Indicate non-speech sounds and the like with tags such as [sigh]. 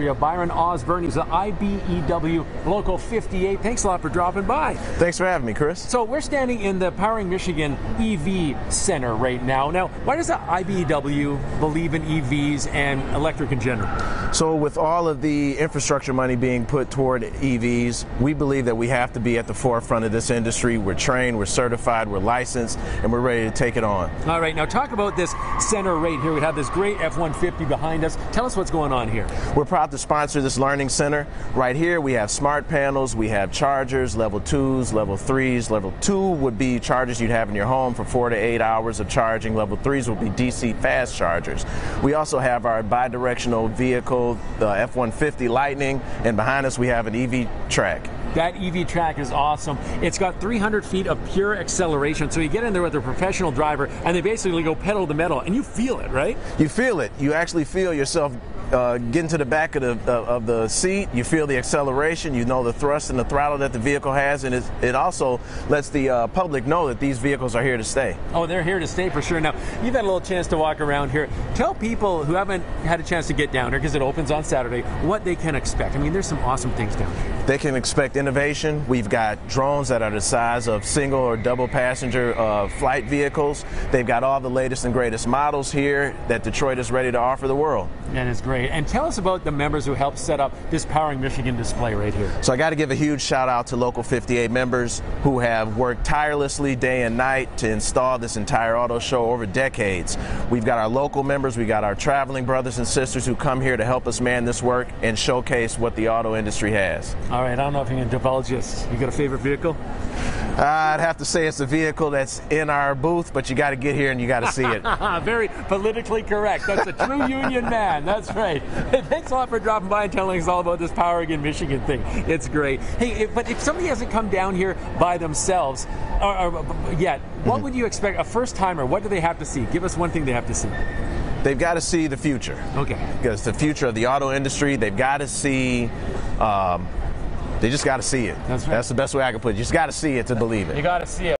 We have Byron Osborne. He's the IBEW Local 58. Thanks a lot for dropping by. Thanks for having me, Chris. So we're standing in the Powering Michigan EV Center right now. Now, why does the IBEW believe in EVs and electric in general? So with all of the infrastructure money being put toward EVs, we believe that we have to be at the forefront of this industry. We're trained, we're certified, we're licensed, and we're ready to take it on. All right, now talk about this center right here. We have this great F-150 behind us. Tell us what's going on here. We're proud to sponsor this learning center. Right here we have smart panels, we have chargers, level twos, level threes. Level two would be chargers you'd have in your home for four to eight hours of charging. Level threes would be DC fast chargers. We also have our bi-directional vehicle, the F-150 Lightning, and behind us we have an EV track. That EV track is awesome. It's got 300 feet of pure acceleration. So you get in there with a professional driver and they basically go pedal to metal and you feel it, right? You feel it. You actually feel yourself uh, getting to the back of the of the seat, you feel the acceleration, you know the thrust and the throttle that the vehicle has, and it, it also lets the uh, public know that these vehicles are here to stay. Oh, they're here to stay for sure. Now, you've had a little chance to walk around here. Tell people who haven't had a chance to get down here because it opens on Saturday what they can expect. I mean, there's some awesome things down here. They can expect innovation. We've got drones that are the size of single or double passenger uh, flight vehicles. They've got all the latest and greatest models here that Detroit is ready to offer the world. And it's great. And tell us about the members who helped set up this Powering Michigan display right here. So I got to give a huge shout out to Local 58 members who have worked tirelessly day and night to install this entire auto show over decades. We've got our local members, we got our traveling brothers and sisters who come here to help us man this work and showcase what the auto industry has. All right, I don't know if you can divulge this. You got a favorite vehicle? I'd have to say it's a vehicle that's in our booth, but you got to get here and you got to see it. [laughs] Very politically correct. That's a true [laughs] union man. That's right. Hey, thanks a lot for dropping by and telling us all about this Powering in Michigan thing. It's great. Hey, but if somebody hasn't come down here by themselves or, or yet, what mm-hmm. would you expect? A first timer, what do they have to see? Give us one thing they have to see they've got to see the future. Okay. Because the future of the auto industry, they've got to see um, they just got to see it. That's right. That's the best way I can put it. You just got to see it to believe it. You got to see it.